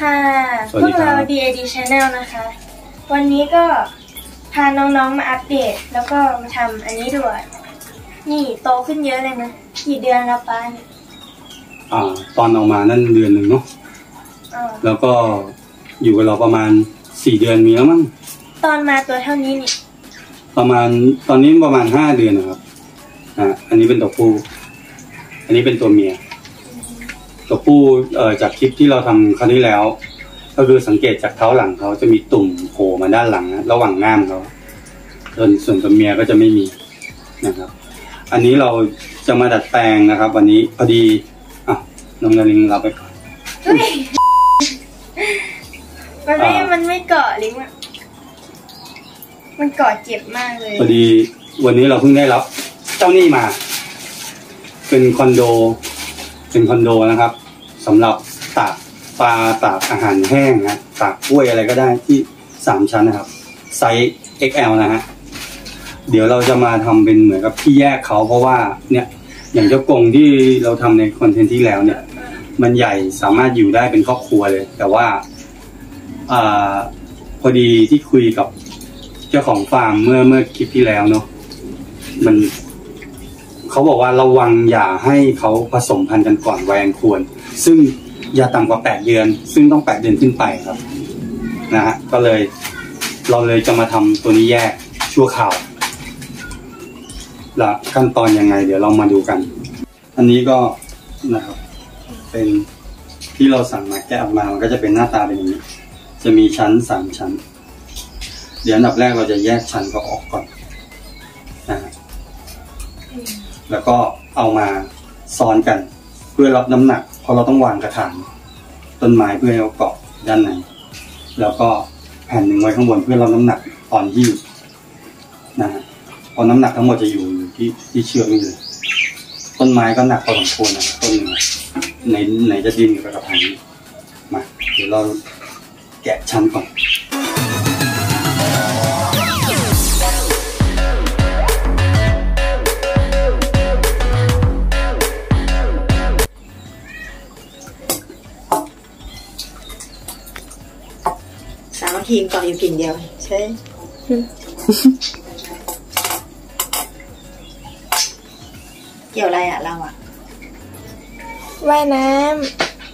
ค่ะ สวัสพดีวกครับ เรา DAD Channel นะคะ วันนี้ก็พาน้องๆมาอัปเดต แล้วก็มาทำอันนี้ด้วยนี่โตขึ้นเยอะเลยนะกี่เดือนแล้วป้าเนี่ยอ่าตอนออกมานั่นเดือนหนึ่งเนาะอ๋อแล้วก็อยู่กับเราประมาณสี่เดือนมีแล้วมั้งตอนมาตัวเท่านี้นี่ประมาณตอนนี้ประมาณห้าเดือนนะครับอ่าอันนี้เป็นตัวผู้อันนี้เป็นตัวเมีย ตัวผู้เอ่อจากคลิปที่เราทำครั้งที่แล้ว ก็คือสังเกตจากเท้าหลังเขาจะมีตุ่มโผล่มาด้านหลังนะระหว่างง่ามเขาส่วนส่วนตัวเมียก็จะไม่มีนะครับ อันนี้เราจะมาดัดแปลงนะครับ วันนี้พอดีอะน้องนาริงเราไปก่อนเฮ้ยมันไม่อ่ามัมันไม่เกาะลิงอะมันเกาะเจ็บมากเลยพอดวันนี้เราเพิ่งได้รับ เจ้านี่มา เป็นคอนโด เป็นคอนโดนะครับ สำหรับตากปลาตากอาหารแห้งนะตากกล้วยอะไรก็ได้ที่สามชั้นนะครับไซส์ XL นะฮะเดี๋ยวเราจะมาทำเป็นเหมือนกับที่แยกเขาเพราะว่าเนี่ยอย่างเจ้ากรงที่เราทำในคอนเทนต์ที่แล้วเนี่ย มันใหญ่สามารถอยู่ได้เป็นครอบครัวเลย แต่ว่าอพอดีที่คุยกับเจ้าของฟาร์มเมื่อเมื่อคลิปที่แล้วเนาะมัน เขาบอกว่าระวังอย่าให้เขาผสมพันธุ์กันก่อนวัยอันควร ซึ่งอย่าต่ำกว่าแปดเดือน ซึ่งต้องแปดเดือนขึ้นไปครับนะฮะก็เลยเราเลยจะมาทำตัวนี้แยกชั่วคราวละขั้นตอนยังไง เดี๋ยวเรามาดูกัน อันนี้ก็นะครับ เป็นที่เราสั่งมาแกะออกมามันก็จะเป็นหน้าตาเป็นอย่างนี้ จะมีชั้นสามชั้น เดี๋ยวอันดับแรกเราจะแยกชั้นก็ออกก่อน แล้วก็เอามาซ้อนกัน เพื่อรับน้ำหนัก เพราะเราต้องวางกระถางต้นไม้เพื่อเขาเกาะด้านในแล้วก็แผ่นหนึ่งไว้ข้างบนเพื่อรับน้ำหนักตอนหิ้วนะฮะพราะน้ำหนักทั้งหมดจะอยู่ที่ที่เชือกนี่เลยต้นไม้ก็หนักพอสมควรนะต้นหนึ่งอะไหนไหนจะดินกับกระถางมาเดี๋ยวเราแกะชั้นก่อน สามัคคีเกาะอยู่กิ่งเดียวใช่เกี่ยวอะไรอะเราอะว่ายน้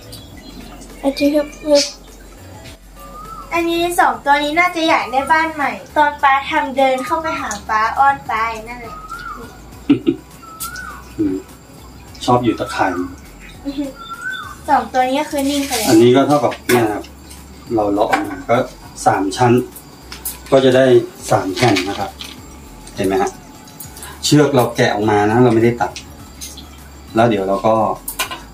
ำอาทิตย์ฮึบฮึบอันนี้สองตัวนี้น่าจะอยากได้บ้านใหม่ ตอนป้าทำเดินเข้าไปหาป้าอ้อนป้าอย่างนั่นเลยอืมชอบอยู่ตะข่ายสองตัวนี้ก็คือนิ่งไปแล้อัวนนี้ก็เท่ากับเนี่ยครับ เราเลาะออกมาก็ สามชั้น ก็จะได้สามแผ่นนะครับ เห็นไหมฮะเชือกเราแกะออกมานะ เราไม่ได้ตัด แล้วเดี๋ยวเราก็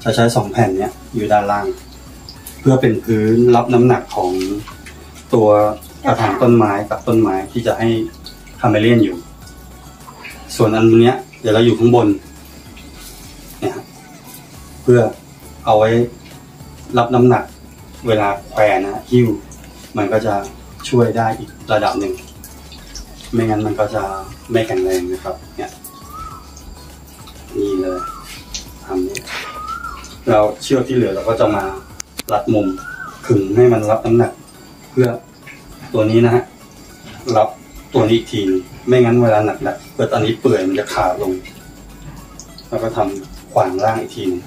จะใช้สองแผ่นเนี้ยอยู่ด้านล่าง เพื่อเป็นพื้นรับน้ำหนักของตัวกระถางต้นไม้กับต้นไม้ที่จะให้คาเมเลียนอยู่ ส่วนอันเนี้ย เดี๋ยวเราอยู่ข้างบนเนี่ยเพื่อเอาไว้รับน้ำหนักเวลาแขวนนะหิ้ว มันก็จะช่วยได้อีกระดับหนึ่ง ไม่งั้นมันก็จะไม่แข็งแรงนะครับ เนี่ยนี่เลยทำนี้เราเชือกที่เหลือเราก็จะมารัดมุมขึงให้มันรับน้ำหนัก เพื่อตัวนี้นะฮะรับตัวนี้อีกทีนึงไม่งั้นเวลาหนักๆเกิดอันนี้เปื่อยมันจะขาดลง แล้วก็ทำขวางล่างอีกทีนึง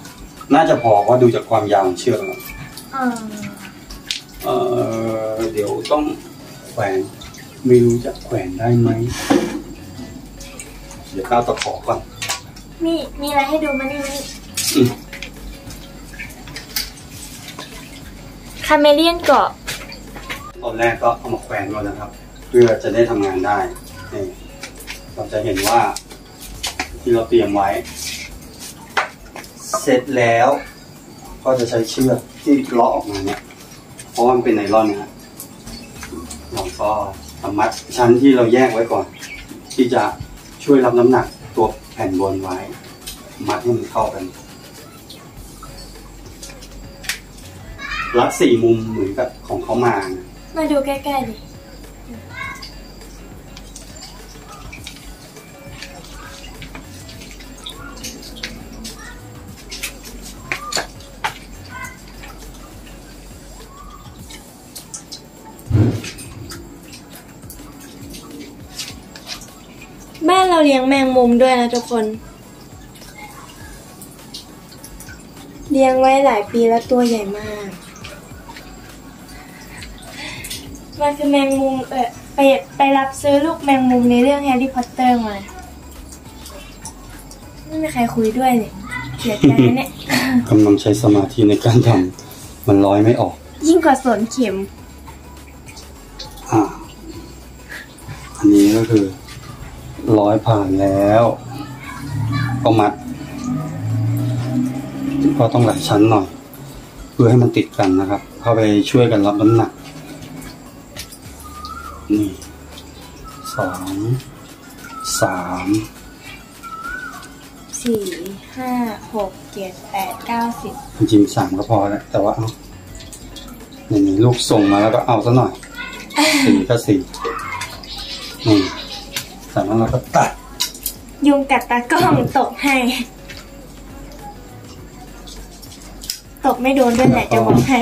น่าจะพอว่าดูจากความยาวของเชือกแล้วอ่า เออเดี๋ยวต้องแขวนไม่รู้จะแขวนได้ไหมเดี๋ยวก้าวตะขอก่อนมีมีอะไรให้ดูมานี่มานี่อืมคาเมเลียนเกาะตอนแรกก็เอามาแขวนก่อนนะครับ เพื่อจะได้ทำงานได้นี่เราจะเห็นว่า ที่เราเตรียมไว้ เสร็จแล้ว ก็จะใช้เชือกที่เลาะออกมาเนี่ยเพ ราะว่ามันเป็นไนลอนนะฮะเราก็เอามัดชั้นที่เราแยกไว้ก่อน ที่จะช่วยรับน้ำหนักตัวแผ่นบนไว้ มัดให้มันเข้ากัน รัดสี่มุมเหมือนกับของเขามานะมาดูใกล้ๆดิ บ้านเราเลี้ยงแมงมุมด้วยนะทุกคน เลี้ยงไว้หลายปีแล้วตัวใหญ่มากมันคือแมงมุมเออไปไปรับซื้อลูกแมงมุมในเรื่องแฮร์รี่พอตเตอร์มาไม่มีใครคุยด้วยเลยเสียใจเนี่ยกำลังใช้สมาธิในการทำมันร้อยไม่ออก ยิ่งกว่าสนเข็ม ก็คือร้อยผ่านแล้ว ก็มัดก็ต้องหลายชั้นหน่อย เพื่อให้มันติดกันนะครับ เข้าไปช่วยกันรับน้ำหนัก นี่สองสามสี่ห้าหกเจ็ดแปดเก้าสิบจริงๆสามก็พอแล้วแต่ว่าเอานี่นี่ลูกส่งมาแล้วก็เอาซะหน่อยสี่ก็สี่ นี่จากนั้นเราก็ตัด ยุงกัดตากล้องตกให้ ตกไม่โดนด้วยแหละจะบอกให้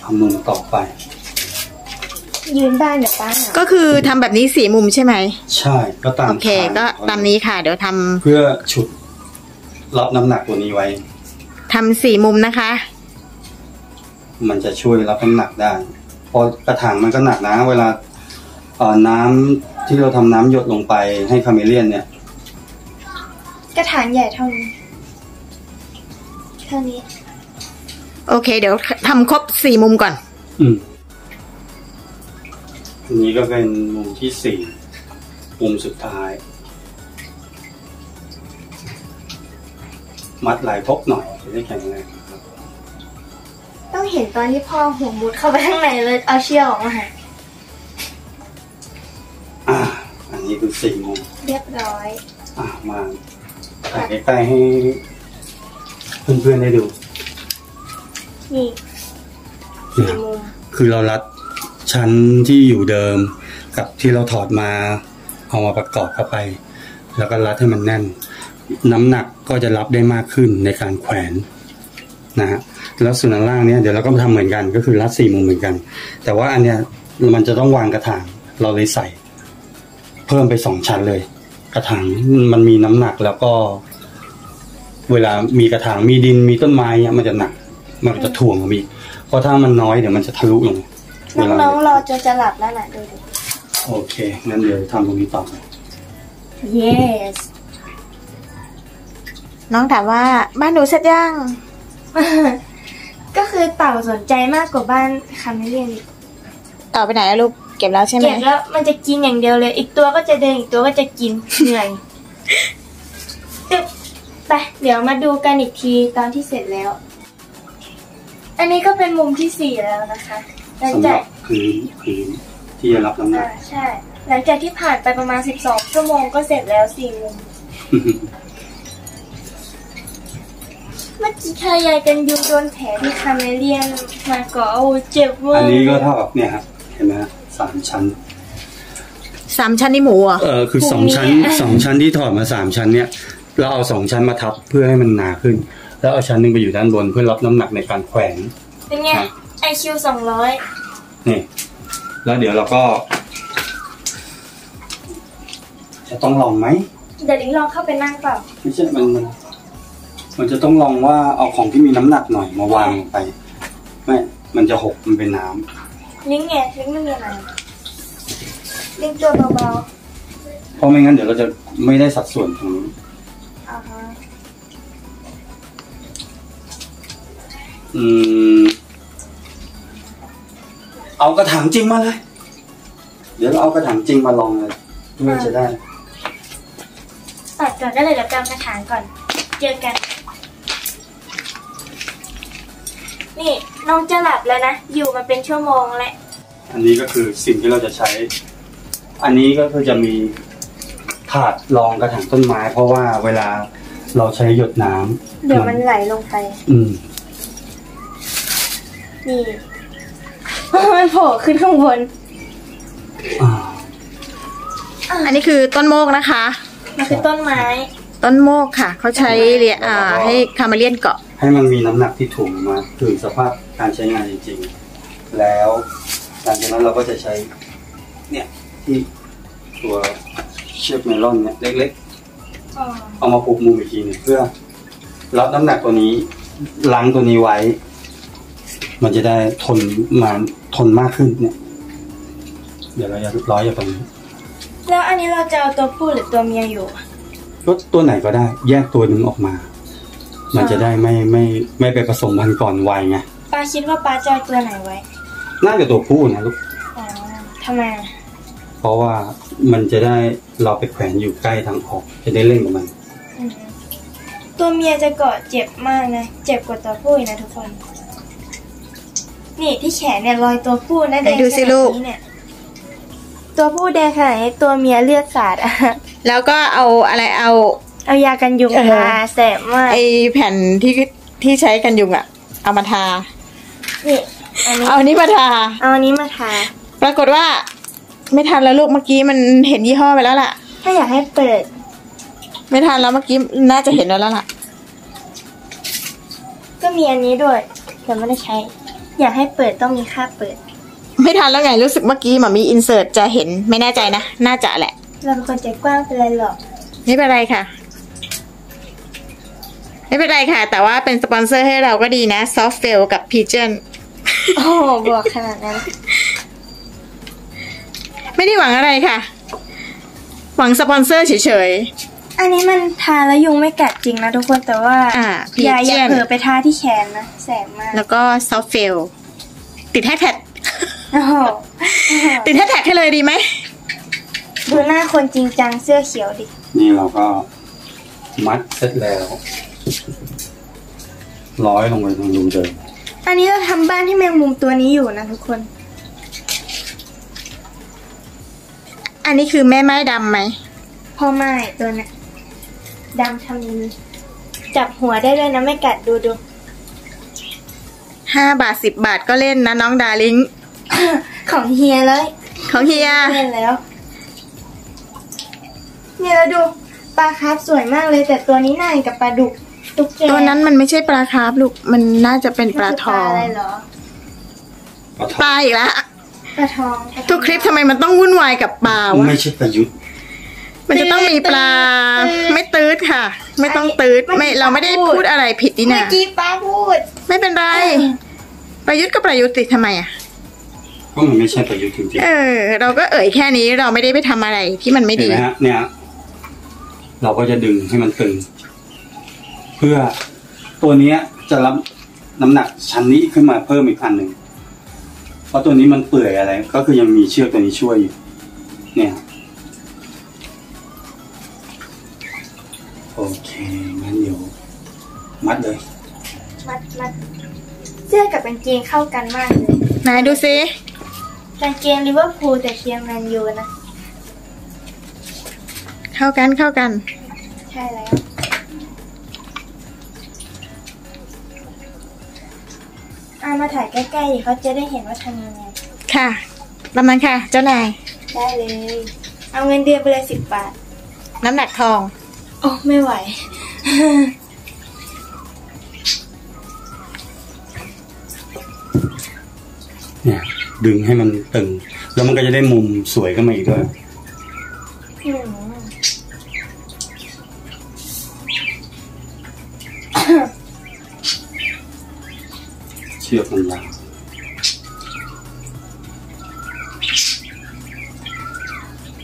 ทำมุมต่อไป ยืนบ้านเดี๋ยวป้าหาก็คือทำแบบนี้สี่มุมใช่ไหม ใช่ก็ตามโอเคฐนก็ตามนี้ค่ะ เดี๋ยวทำเพื่อฉุดรับน้ำหนักตัวนี้ไว้ ทำสี่มุมนะคะ มันจะช่วยรับน้ำหนักได้เพราะกระถางมันก็หนักนะ เวลาเอ่อ น้ำที่เราทำน้ำหยดลงไปให้คาเมเลียนเนี่ย กระถางใหญ่เท่านี้ เท่านี้ โอเค เดี๋ยวทำครบสี่มุมก่อน อืมอันนี้ก็เป็นมุมที่สี่มุมสุดท้าย มัดไหลพกหน่อยจะได้แข็งแรงครับ ต้องเห็นตอนที่พ่อหัวมุดเข้าไปข้างในเลยเอาเชือกออกมาให้ นนี้คือสี่มุมเรียบร้อย อ่ามาถ่ายใกล้ๆให้เพื่อนๆได้ดู นี่เนี่สี่ยมุมคือเรารัดชั้นที่อยู่เดิม กับที่เราถอดมาเอามาประกอบเข้าไป แล้วก็รัดให้มันแน่น น้ำหนักก็จะรับได้มากขึ้นในการแขวนนะฮะแล้วส่วนอันล่างเนี้ยเดี๋ยวเราก็ทำเหมือนกันก็คือรัดสี่มุมเหมือนกัน แต่ว่าอันเนี้ยมันจะต้องวางกระถางเราเลยใส่เพิ่มไปสองชั้นเลย กระถางมันมีน้ำหนักแล้วก็ เวลามีกระถางมีดินมีต้นไม้เนี่ยมันจะหนัก มันจะถ่วงลงมาอีกเพราะถ้ามันน้อยเดี๋ยวมันจะทะลุลงเวลาน้องๆรอจนจะหลับแล้วนะดูดิโอเคงั้นเดี๋ยวทำตรงนี้ต่อ yes น้องถามว่าบ้านหนูเสร็จยัง ก็คือเต่าสนใจมากกว่าบ้านคาเมเลียนอีก ต่อไปไหนอะลูกเก็บแล้วใช่ไหมเก็บแล้วมันจะกินอย่างเดียวเลย อีกตัวก็จะเดินอีกตัวก็จะกินเหนื่อยตึ๊บไปเดี๋ยวมาดูกันอีกทีตอนที่เสร็จแล้ว อันนี้ก็เป็นมุมที่สี่แล้วนะคะหลังสำหจารักบพื้นพื้นที่จะรับน้ำหนัอ่ากใช่ หลังจากที่ผ่านไปประมาณสิบสองชั่วโมงก็เสร็จแล้วสี่มุมเมื่อกี้ทายายกันยูโดนแผลที่คาเมเลียนมาก่อโอ้เจ็บเวอร์อันนี้ก็เท่ากับเนี่ยครับเห็นไหมฮะ สามชั้นสามชั้นนี่หมูเหรอะเออคือสองชั้นสองชั้นที่ถอดมาสามชั้นเนี่ย เราเอาสองชั้นมาทับเพื่อให้มันหนาขึ้น แล้วเอาชั้นหนึ่งไปอยู่ด้านบนเพื่อรับน้ำหนักในการแขวนเป็นไงไอคิวสองร้อยนี่ แล้วเดี๋ยวเราก็ จะต้องลองไหมเดี๋ยวลิงลองเข้าไปนั่งเปล่าไม่ใช่มันมันมันจะต้องลองว่าเอาของที่มีน้ำหนักหน่อยมาวางลงไปไม่มันจะหกมันเป็นน้ำ ลิงไงลิงไม่มีอะไรลิงตัวเบาเพราะไม่งั้นเดี๋ยวเราจะไม่ได้สัดส่วนตรงนี้ๆอ่าฮะอืม เอากระถางจริงมาเลย เดี๋ยวเราเอากระถางจริงมาลองเลยเพื่อจะได้ ตัดก่อนก็เลยเดี๋ยวกำกระถางก่อน เจอกัน นี่น้องจะหลับแล้วนะ อยู่มาเป็นชั่วโมงแล้วอันนี้ก็คือสิ่งที่เราจะใช้ อันนี้ก็คือจะมีถาดรองกระถางต้นไม้ เพราะว่าเวลาเราใช้หยดน้ำเดี๋ยวมันไหลลงไป อืม นี่มันโผล่ขึ้นข้างบน อ่า อันนี้คือต้นโมกนะคะ มันคือต้นไม้ ต้นโมกค่ะ เขาใช้เรียอ่า ให้คามาเลียนเกาะ ให้มันมีน้ำหนักที่ถ่วงลงมาถึงสภาพการใช้งานจริงๆ แล้วหลังจากนั้นเราก็จะใช้เนี่ยที่ตัวเชือกไนลอนเนี่ยเล็กอ๋อๆเอามาผูกมุมอีกทีหนึงเพื่อรับน้ำหนักตัวนี้ล้างตัวนี้ไว้ มันจะได้ทนมาทนมากขึ้นเนี่ย เดี๋ยวเราจะร้อยอยู่ตรงนี้ แล้วอันนี้เราจะเอาตัวผู้หรือตัวเมียอยู่ก็ตัวไหนก็ได้ แยกตัวหนึ่งออกมา มันจะได้ไม่ไม่ไม่ไปผสมพันธุ์ก่อนวัยไงปาคิดว่าปาจะเอาตัวไหนไว้ น่าจะตัวผู้นะลูก อ๋อทำไมอะเพราะว่ามันจะได้เราไปแขวนอยู่ใกล้ทางออก จะได้เล่นกับมัน อืมตัวเมียจะเกาะเจ็บมากนะ เจ็บกว่าตัวผู้อีกนะทุกคน นี่ที่แขนเนี่ยรอยตัวผู้นะแดงไหนดูสิลูก ขนาดนี้เนี่ย ตัวผู้แดงขนาดนี้ตัวเมียเลือดสาดอะ แล้วก็เอาอะไรเอา เอายากันยุงเออทาแสบมากไอแผ่นที่ที่ใช้กันยุงอะเอามาทานี่อันนี้เอาอันนี้มาทา เอาอันนี้มาทา ปรากฏว่า ไม่ทันแล้วลูกเมื่อกี้มันเห็นยี่ห้อไปแล้วล่ะ ถ้าอยากให้เปิด ไม่ทันแล้วเมื่อกี้น่าจะเห็นแล้วแล้วล่ะ ก็มีอันนี้ด้วยแต่ไม่ได้ใช้ อยากให้เปิดต้องมีค่าเปิด ไม่ทันแล้วไงรู้สึกเมื่อกี้หมามีอินเสิร์ตจะเห็นไม่แน่ใจนะ น่าจะแหละ เราเป็นคนใจกว้างเป็นไรหรอกไม่เป็นไรค่ะ ไม่เป็นไรค่ะ แต่ว่าเป็นสปอนเซอร์ให้เราก็ดีนะ Soffell กับ Pigeon โอ้โหบอกขนาดนั้น ไม่ได้หวังอะไรค่ะ หวังสปอนเซอร์เฉยอันนี้มันทาแล้วยุงไม่กัดจริงนะทุกคนแต่ว่าอ่าอย่าอย่า Pigeon เผลอไปทาที่แขนนะแสบมากๆแล้วก็ Soft f e l ติดแฮชแท็กโอ้โหติดแฮชแท็กให้เลยดีไหมดูหน้าคนจริงจังเสื้อเขียวดิ นี่เราก็มัดเสร็จแล้ว ร้อยลงไปตรงรูเดิมอันนี้เราทำบ้านที่แมงมุมตัวนี้อยู่นะทุกคน อันนี้คือแม่ไม้ดำไหมพ่อไม้ตัวเนี้ยดำทำนี้จับหัวได้เลยนะไม่กัดดูดูห้าบาทสิบบาทก็เล่นนะน้องดาริง ของเฮียเลย ของเฮียเล่นแล้ว เนี่ยแล้วดูปลาคาร์ฟสวยมากเลยแต่ตัวนี้น่ากับปลาดุก ตุ๊กแกตัวนั้นมันไม่ใช่ปลาคาร์ฟลูก มันน่าจะเป็นปลาทองมันคือะไรเหรอปลาทปลาอีกแล้วปลาทองปลาทองทุกคลิปทำไมมันต้องวุ่นวายกับปลาวะ ไม่ใช่ประยุทธ์มันจะต้องมีปลา ไม่ตืดค่ะ ไม่ต้องตืดไม่เราไม่ได้พูดอะไรผิดนี่เมื่นะอกี้ป้าพูด ไม่เป็นไร ประยุทธ์ก็ประยุทธ์ติทำไมอะ ก็มันไม่ใช่ประยุทธ์จริงเออ เราก็เอ่ยแค่นี้เราไม่ได้ไปทำอะไรที่มันๆไม่เห็นดี ไหมฮะเนี่ย เราก็จะดึงให้มันตึงเพื่อตัวเนี้ยจะรับน้ำหนักชั้นนี้ขึ้นมาเพิ่มอีกอันหนึ่งเพราะตัวนี้มันเปื่อยอะไร ก็คือยังมีเชือกตัวนี้ช่วยอยู่ เนี่ยโอเคงั้นเดี๋ยวมัดเลย มัดมัดเสื้อกับกางเกงเข้ากันมากเลยไหนดูซิกางเกงลิเวอร์พูลแต่เชียร์แมนยูนะ เข้ากันเข้ากัน ใช่แล้ว มาถ่ายใกล้ๆดิเขาจะได้เห็นว่าทำยังไงค่ะตามนั้นค่ะ เจ้านาย ได้เลย เอาเงินเดือนไปเลยสิบบาท น้ำหนักทอง โอ้ไม่ไหว เนี่ย ดึงให้มันตึง แล้วมันก็จะได้มุมสวยขึ้นมาอีกด้วย อืม เชือกมันยาว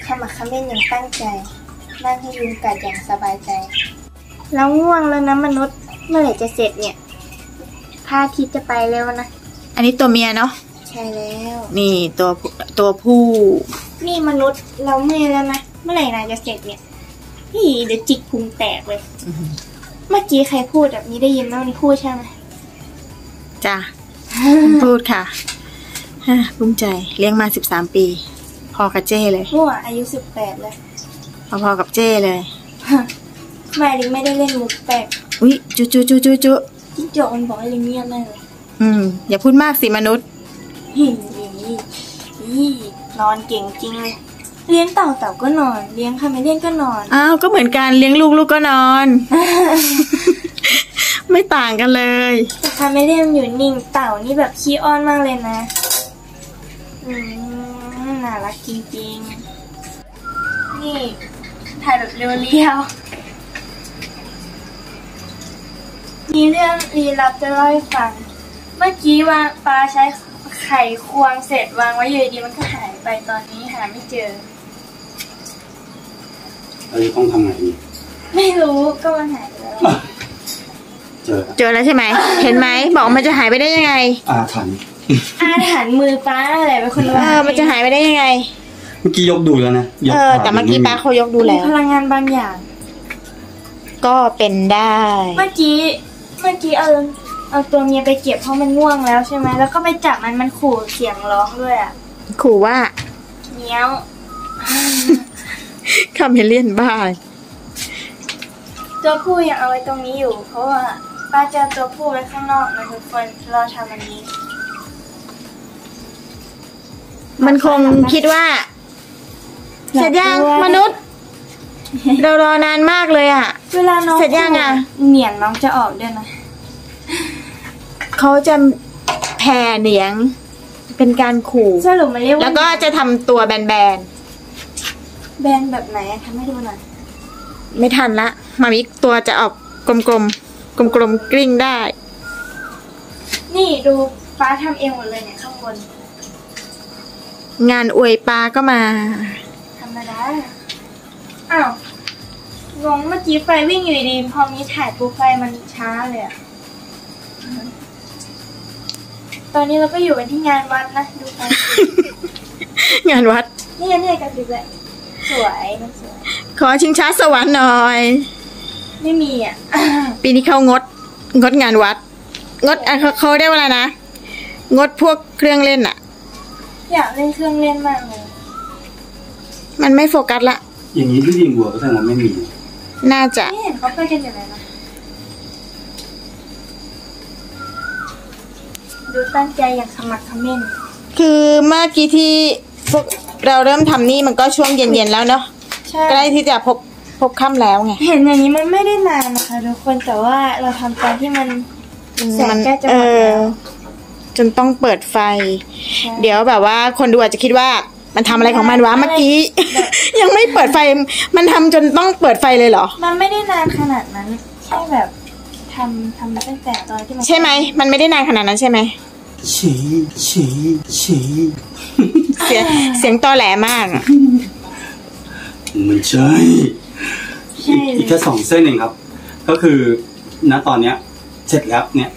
ขมักเขม้นอย่างตั้งใจ นั่งให้ยุงกัดอย่างสบายใจ แล้วง่วงแล้วนะมนุษย์เมื่อไหร่จะเสร็จเนี่ยพระอาทิตย์จะไปแล้วนะ อันนี้ตัวเมียเนาะ ใช่แล้ว นี่ตัวผู้ตัวผู้ นี่มนุษย์เราเมื่อยแล้วนะ เมื่อไหร่นายจะเสร็จเนี่ยนี่เดี๋ยวจิกพุงแตกเลย เมื่อกี้ใครพูดแบบนี้ได้ยินไหมวันนี้พูดใช่ไหมจ้ะ พูดค่ะฮะภูมิใจเลี้ยงมาสิบสามปี พอกับเจ้เลยมั่วอายุสิบแปดเลยพอๆกับเจ้เลยแม่ลิงไม่ได้เล่นมุกแปลกอุ้ยจุจุจุจุจุจิ้งจกมันบอกให้ลิงเงียบแม่เลยอืม อย่าพูดมากสิมนุษย์หินนี่นี่นอนเก่งจริงเลยเลี้ยงเต่าเต่าก็นอน เลี้ยงคาเมเลียนก็นอน อ้าว ก็เหมือนกันเลี้ยงลูกลูกก็นอน ไม่ต่างกันเลยแต่คาเมเลียนอยู่นิ่งเต่านี่แบบขี้อ้อนมากเลยนะ อืมน่ารักจริงๆ นี่ ถ่ายแบบเรียวๆ มีเรื่องลี้ลับจะเล่าให้ฟัง เมื่อกี้วางปลาใช้ไข่ควงเสร็จวางไว้อยู่ดีๆมันก็หายไปตอนนี้หาไม่เจอ เราจะต้องทำไงดีไม่รู้ก็มันหายไปแล้ว เจอแล้วเจอแล้วใช่ไหม เห็นไหมบอกมันจะหายไปได้ยังไง อาถรรพ์อาถรรพ์มือป้าอะไรเป็นคนเอว่าอมันจะหายไปได้ยังไง เมื่อกี้ยกดูแล้วนะยกเออ แต่เมื่อกี้ป้าเขายกดูแล้ว พลังงานบางอย่าง ก็เป็นได้ เมื่อกี้ เมื่อกี้เอาเอาตัวเมียไปเก็บเพราะมันง่วงแล้วใช่ไหมแล้วก็ไปจับมันมันขู่เสียงร้องด้วยอะขู่ว่าเนี้ยวคาเมเลียนบ้าตัวผู้ยังเอาไว้ตรงนี้อยู่ เพราะว่า ป้าจะเอาตัวผู้ไว้ข้างนอกนะทุกคนรอทำอันนี้ มันคงคิดว่าเสร็จยังมนุษย์ เรารอนานมากเลยอะ เวลาน้องเสร็จยังอะเหนียงน้องจะออกด้วยนะเขาจะแผ่เหนียง เป็นการขู่สรุปมันเรียกว่าแล้วก็จะทำตัวแบนแบนแบบไหนอะทำให้ดูหน่อยๆไม่ทันละมามิตัวจะออกกลมๆ กลมๆกลิ้งได้ นี่ดูป้าทำเองหมดเลยเนี่ยข้างบน งานอวยปลาก็มาธรรมดาอ้าวงงเมื่อกี้ไฟวิ่งอยู่ดีๆพอมีถ่ายปุ๊บไฟมันช้าเลยอะตอนนี้เราก็อยู่กันที่งานวัดนะดูไฟสิงานวัด นี่นี่กระติบเลยสวยมันสวย ขอชิงช้าสวรรค์หน่อย ไม่มีอะ ปีนี้เขางด งดงานวัด งดอะเขาเขาได้เวลานะ งดพวกเครื่องเล่นอะ อยากเล่นเครื่องเล่นมากเลย มันไม่โฟกัสละ อย่างนี้ที่ดินบัวก็แสดงว่าไม่มี น่าจะนี่เห็นเขาไปกันอยู่ไหนนะ ดูตั้งใจอย่างขมักเขม้นคือเมื่อกี้ที่พวกเราเริ่มทำนี่มันก็ช่วงเย็นๆแล้วเนาะใช่ ใกล้ที่จะพบ พบค่ำแล้วไง เห็นอย่างนี้มันไม่ได้นานนะคะทุกคนแต่ว่าเราทำตอนที่มันแสงใกล้จะหมดเออแล้วจนต้องเปิดไฟ เดี๋ยวแบบว่าคนดูอาจจะคิดว่ามันทำอะไรของมันวะเมื่อกี้ ยังไม่เปิดไฟมันทำจนต้องเปิดไฟเลยเหรอ มันไม่ได้นานขนาดนั้นแค่แบบทำทำตั้งแต่ตอนที่มันใช่ไหมมันไม่ได้นานขนาดนั้นใช่ไหมฉีฉีฉีเสียงเสียงตอแหลมากอะมันใช่ ใช่อีกแค่สองเส้นเองครับ ก็คือณตอนเนี้ยเสร็จแล้วเนี่ย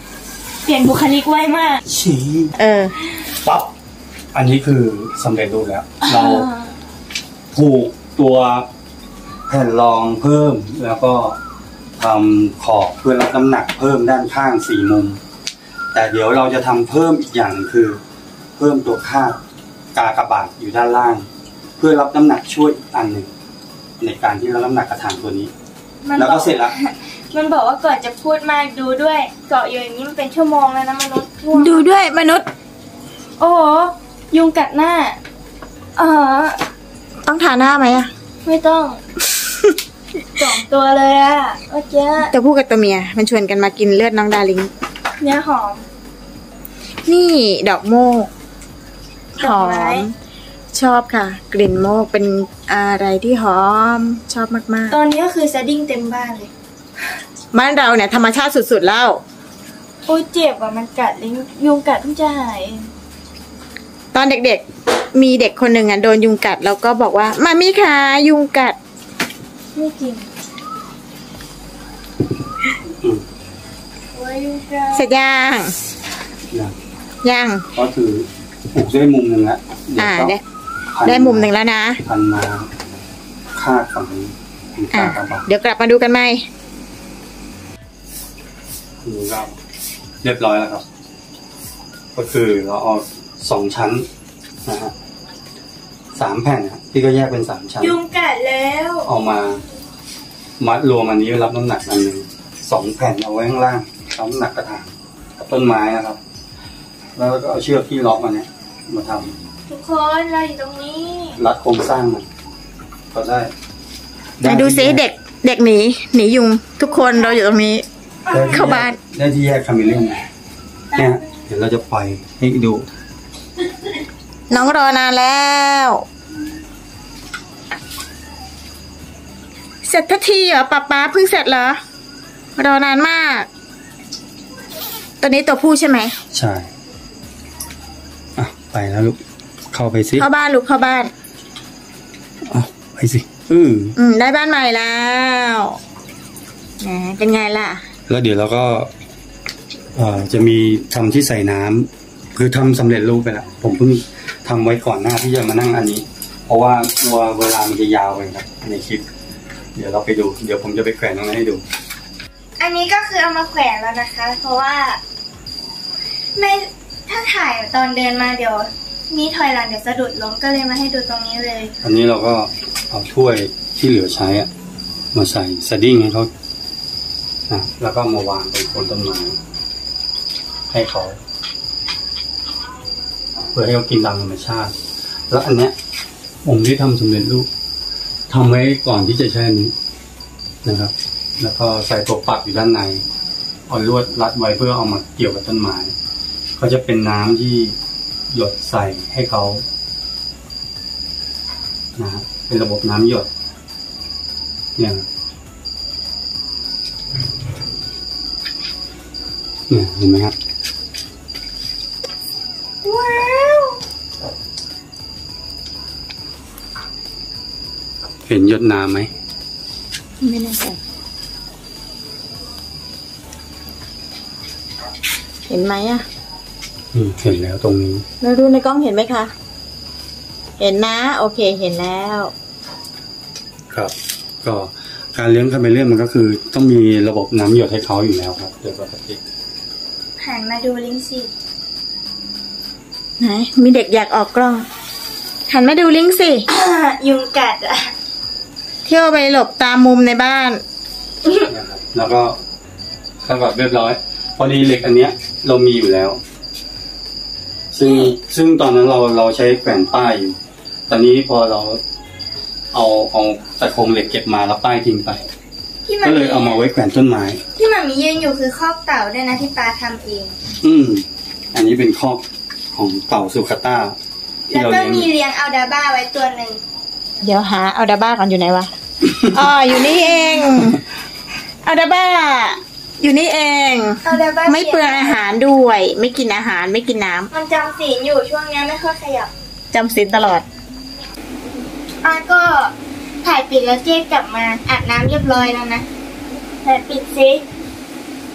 เปลี่ยนบุคลิกไวมากฉีเออปั๊บอันนี้คือสำเร็จรูปแล้ว เราผูกตัวแผ่นรองเพิ่มแล้วก็ทำขอบเพื่อรับน้ำหนักเพิ่มด้านข้างสี่มุม แต่เดี๋ยวเราจะทำเพิ่มอีกอย่างหนึ่งคือ เพิ่มตัวคาดกากบาทอยู่ด้านล่าง เพื่อรับน้ำหนักช่วยอีกอันหนึ่ง ในการที่รับน้ำหนักกระถางตัวนี้ มันแล้วบก็อกเสร็จแล้ว มันบอกว่าก่อนจะพูดมากดูด้วย เกาะอยู่อย่างนี้มันเป็นชั่วโมงแล้วนะมนุษย์ง่วงดูด้วยมนุษย์โอ้โหยุงกัดหน้า เออต้องทาหน้าไหมอะไม่ต้องสองตัวเลยอะเมื่อกี้ตัวผู้กับตัวเมีย มันชวนกันมากินเลือดน้องดาริง เนื้อหอม นี่ดอกโมกหดออกไม้ ม ชอบค่ะ กลิ่นโมกเป็นอะไรที่หอม ชอบมากตอนนี้ก็คือสดิ้งเต็มบ้านเลย ๆ บ้านเราเนี่ยธรรมชาติสุดๆแล้ว โอ้ยเจ็บอะมันกัดลิ้นยุงกัดเพิ่งจะหาย ตอนเด็กๆ มีเด็กคนหนึ่งอะโดนยุงกัด แล้วก็บอกว่ามามี่คะยุงกัด ไม่จริงอืมโอ้ยยุงกัดเสร็จยังอย่างยัง ก็คือผูกได้มุมหนึ่งแล้วเดี๋ยวอ่าก็ได้พัน ได้มุมหนึ่งแล้วนะพันมาคาดฝั่งนี้เป็นอะกากบาทเดี๋ยวกลับมาดูกันไหมคือเราเรียบร้อยแล้วครับ ก็คือเราเอาสองชั้นนะฮะสามแผ่นนะพี่ก็แยกเป็นสามชั้น ยุงกัดแล้วเอามามัดรวมอันนี้รับน้ำหนักอันหนึ่งสองแผ่นเอาไว้ข้างล่างรับน้ำหนักกระถางกับต้นไม้นะครับ แล้วก็เอาเชือกที่ล็อกมันเนี่ย มาทำ ทุกคนเราอยู่ตรงนี้รัดโครงสร้างมันก็ได้ไหนดูซิเด็กเด็กหนีหนียุงทุกคนเราอยู่ตรงนี้ ได้ที่เข้าบ้าน ได้ที่แยกคาเมเลียนเนี่ยเดี๋ยวเราจะปล่อยให้ดูน้องรอนานแล้ว เสร็จทันทีเหรอป๊าป๊าเพิ่งเสร็จเหรอ รอนานมาก ตัวนี้ตัวผู้ใช่ไหม ใช่อะไปแล้วลูก เข้าไปสิเข้าบ้านลูกเข้าบ้านเอาไปสิอืออืม ได้บ้านใหม่แล้วแหมเป็นไงล่ะ แล้วเดี๋ยวเราก็เอ่อจะมีทำที่ใส่น้ำคือทำสำเร็จรูปไปแล้วผมเพิ่งทำไว้ก่อนหน้าที่จะมานั่งอันนี้ เพราะว่ากลัวเวลามันจะยาวไปครับ ในคลิป เดี๋ยวเราไปดู เดี๋ยวผมจะไปแขวนตรงนั้นให้ดู อันนี้ก็คือเอามาแขวนแล้วนะคะ เพราะว่า ไม่ถ้าถ่ายตอนเดินมาเดี๋ยว มีถอยหลังเดี๋ยวสะดุดล้มก็เลยมาให้ดูตรงนี้เลย อันนี้เราก็เอาถ้วยที่เหลือใช้อะมาใส่สดิ้งให้เขานะแล้วก็มาวางเป็นโคนต้นไม้ให้เขา เพื่อให้เขากินตามธรรมชาติ แล้วอันเนี้ยผมที่ทำสำเร็จรูปทำไว้ก่อนที่จะใช้อันนี้นะครับ แล้วก็ใส่ตัวปักอยู่ด้านในเอาลวดรัดไว้เพื่อเอามาเกี่ยวกับต้นไม้ก็จะเป็นน้ำที่ หยดใส่ให้เขานะครับเป็นระบบน้ำหยด เนี่ยเนี่ยเห็นไหมครับว้าวเห็นหยดน้ำไหมไม่แน่ใจเห็นไหมอะอืม เห็นแล้วตรงนี้เราดูในกล้องเห็นไหมคะ เห็นนะ โอเคเห็นแล้ว ครับ ก็การเลี้ยงคาเมเลียนมันก็คือ ต้องมีระบบน้ำหยดให้เขาอยู่แล้วครับโดยปกติหันมาดูลิงสิไหนมีเด็กอยากออกกล้องหันมาดูลิงก์สิ ยุงกัดอะเที่ยวไปหลบตามมุมในบ้านนะครับแล้วก็เข้ากับเรียบร้อย พอดีเหล็กอันเนี้ย เรามีอยู่แล้ว ซึ่งซึ่งตอนนั้นเราเราใช้แขวนป้ายอยู่ ตอนนี้พอเราเอาเอาตะโครงเหล็กเก็บมาแล้วป้ายทิ้งไป ที่มันก็เลยเอามาไว้แขวนต้นไม้ ที่มันมียืนอยู่คือคอกเต่าด้วยนะที่ปลาทำเอง อืม อันนี้เป็นคอกของเต่าสุขต้าที่แล้วเราก็เลี้ยงมีเลี้ยงอัลดาบ้าไว้ตัวหนึ่งเดี๋ยวหาเอาดาบ้าก่อนอยู่ไหนวะ อ๋ออยู่นี่เองเอาดาบ้า อยู่นี่เองอัลดาบ้าไม่เปลืองอาหารด้วย ไม่กินอาหารไม่กินน้ำมันจำศีลอยู่ช่วงเนี้ยไม่ค่อยขยับจำศีลตลอด อาก็ถ่ายปิดแล้วเจ๊กลับมาอาบน้ำเรียบร้อยแล้วนะถ่ายปิดซิ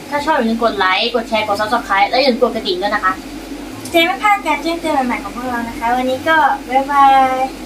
ถ้าชอบอย่าลืมกดไลค์ กดแชร์ กด subscribe และอย่าลืมกดกระดิ่งด้วยนะคะ เจ๊ไม่พลาดการแจ้งเตือนใหม่ๆของพวกเรานะคะ วันนี้ก็บ๊ายบาย